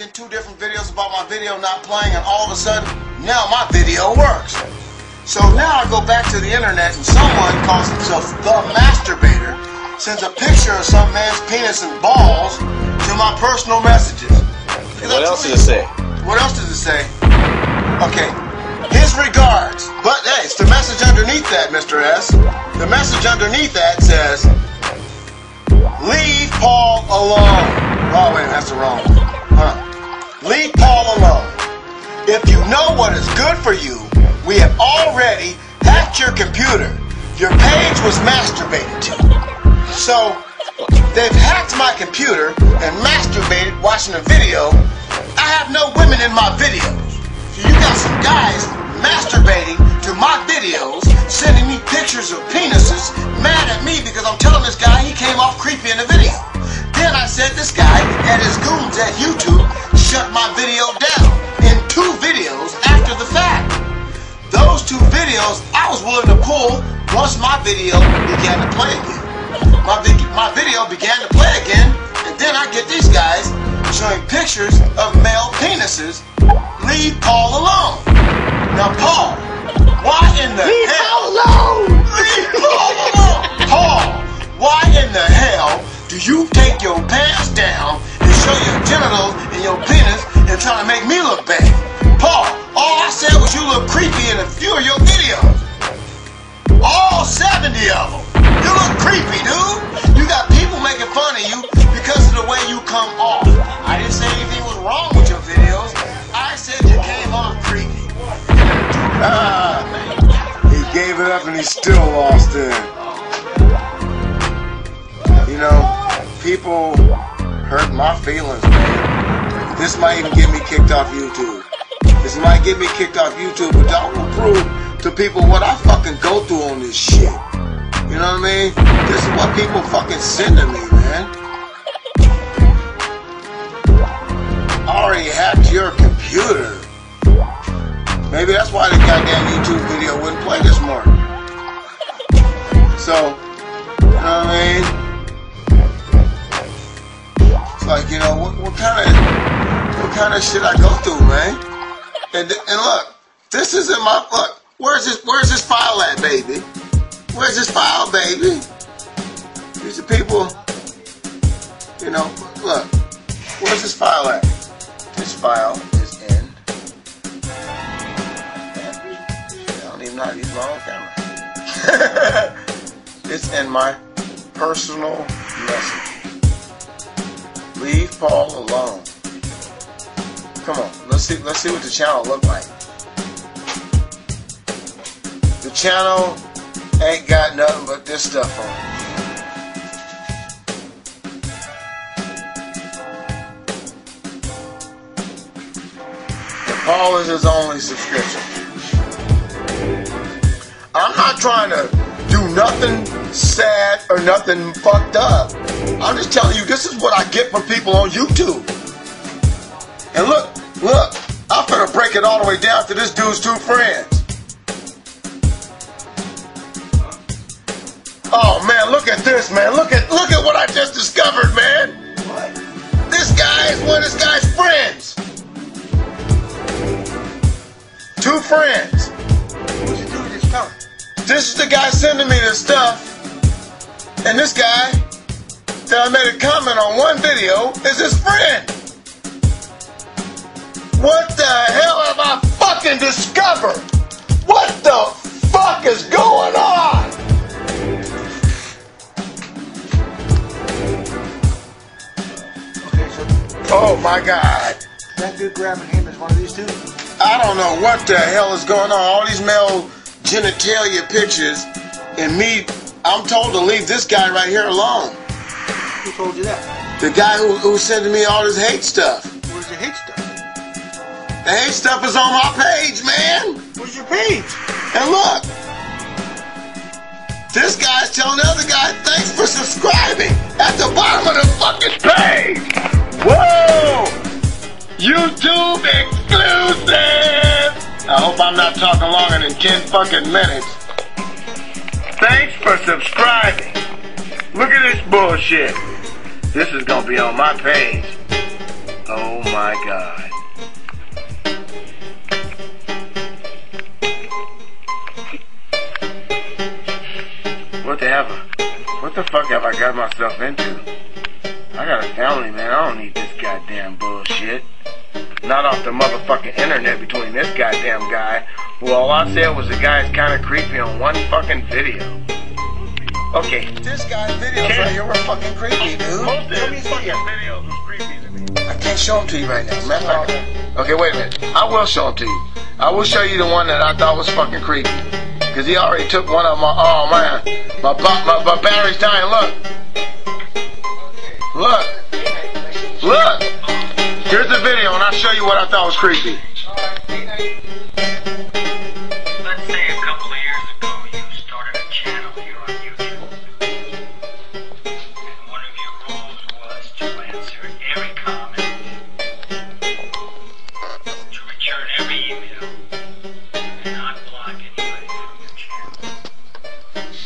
in two different videos about my video not playing, and all of a sudden, now my video works. So now I go back to the internet, and someone calls himself the masturbator sends a picture of some man's penis and balls to my personal messages. What else does it say? What else does it say? Okay. His regards. But hey, it's the message underneath that, Mr. S. The message underneath that says, Leave Paul alone. Oh, wait, that's the wrong one. Leave Paul alone. If you know what is good for you, we have already hacked your computer. Your page was masturbated to. So, they've hacked my computer and masturbated watching a video. I have no women in my videos. So you got some guys masturbating to my videos, sending me pictures of penises, mad at me because I'm telling this guy he came off creepy in the video. Then I said this guy and his goons at YouTube shut my video down in two videos after the fact. Those two videos I was willing to pull once my video began to play again. My, my video began to play again, and then I get these guys showing pictures of male penises. Leave Paul alone. Now, Paul, why in the Leave hell? Paul alone! Leave Paul alone! Paul, why in the hell do you take your pants down and show your genitals and your penis and try to make me look bad? Paul, all I said was you look creepy in a few of your videos. All 70 of them. You look creepy, dude. You got people making fun of you because of the way you come off. I didn't say anything was wrong with your videos. I said you came off creepy. Ah, he gave it up and he still lost it. You know, people hurt my feelings, man. This might even get me kicked off YouTube. This might get me kicked off YouTube, but y'all will prove to people what I fucking go through on this shit. You know what I mean? This is what people fucking send to me, man. I already hacked your computer. Maybe that's why the goddamn YouTube video kind of shit I go through, man? And and look, this isn't my look. Where's this where's this file at, baby? Where's this file, baby? These are people, you know, look, where's this file at? This file is in, I don't even know how to use my own camera. it's in my personal message. Leave Paul alone. Come on, let's see, let's see what the channel look like. The channel ain't got nothing but this stuff on. And Paul is his only subscription. I'm not trying to do nothing sad or nothing fucked up. I'm just telling you this is what I get from people on YouTube. And look, look, I'm gonna break it all the way down to this dude's two friends. Oh man, look at this, man. Look at look at what I just discovered, man. This guy is one of this guy's friends. Two friends. What's it do with this tongue? This is the guy sending me this stuff. And this guy that I made a comment on one video is his friend. What the hell have I fucking discovered? What the fuck is going on? Okay, so Oh my god. that dude grabbing him is one of these two? I don't know what the hell is going on. All these male genitalia pictures, and me, I'm told to leave this guy right here alone. Who told you that? The guy who, who's sending me all this hate stuff. The hate stuff is on my page, man. Where's your page? And look, this guy's telling the other guy, thanks for subscribing at the bottom of the fucking page. Whoa! YouTube exclusive! I hope I'm not talking longer than 10 fucking minutes. Thanks for subscribing. Look at this bullshit. This is gonna be on my page. Oh my god. What the fuck have I got myself into? I got a family, man. I don't need this goddamn bullshit. Not off the motherfucking internet between this goddamn guy, who all I said was the guy's kind of creepy on one fucking video. Okay, This guy's videos right here were fucking creepy, dude. most of his fucking videos was creepy to me. I can't show them to you right now. Matter of fact, Okay, wait a minute. I will show them to you. I will show you the one that I thought was fucking creepy. Cause he already took one of my, oh man, my, my, my battery's dying, look. Look. Look. Here's the video and I'll show you what I thought was creepy.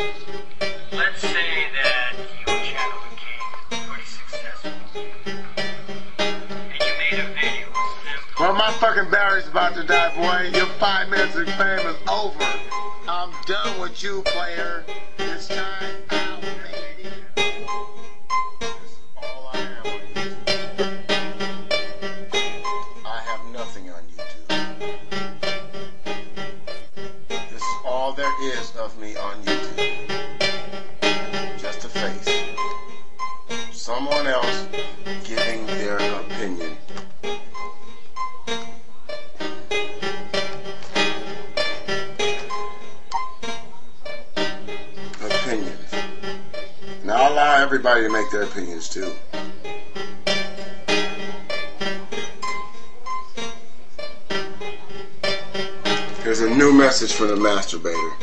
Let's say that became pretty successful. And you made a video. Well, my fucking battery's about to die, boy. Your five minutes of fame is over. I'm done with you, player. Everybody to make their opinions too. Here's a new message from the masturbator.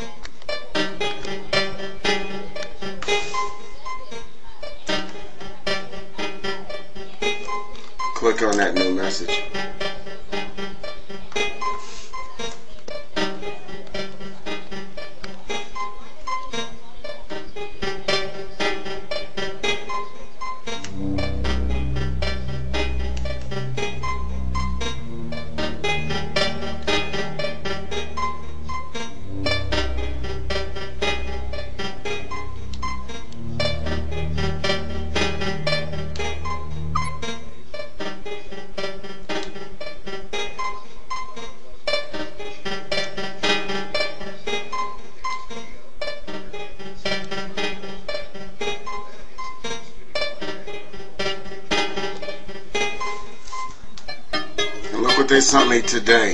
They sent me today.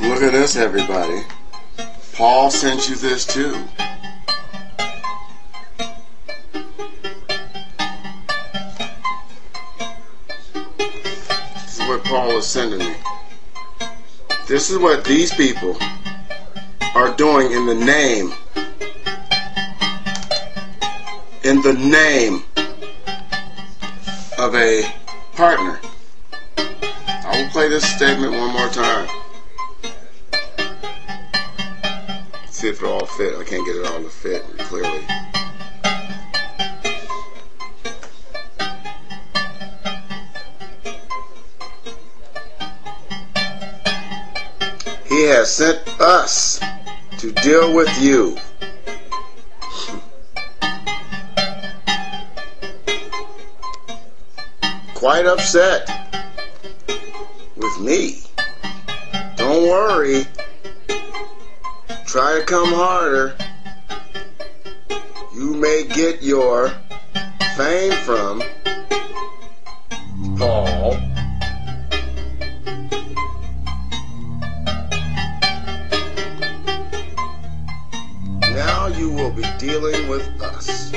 Look at this, everybody. Paul sent you this too. Is sending me. This is what these people are doing in the name, in the name of a partner. I will play this statement one more time. See if it all fit. I can't get it all to fit clearly. Has sent us to deal with you. Quite upset with me. Don't worry. Try to come harder. You may get your fame from dealing with us.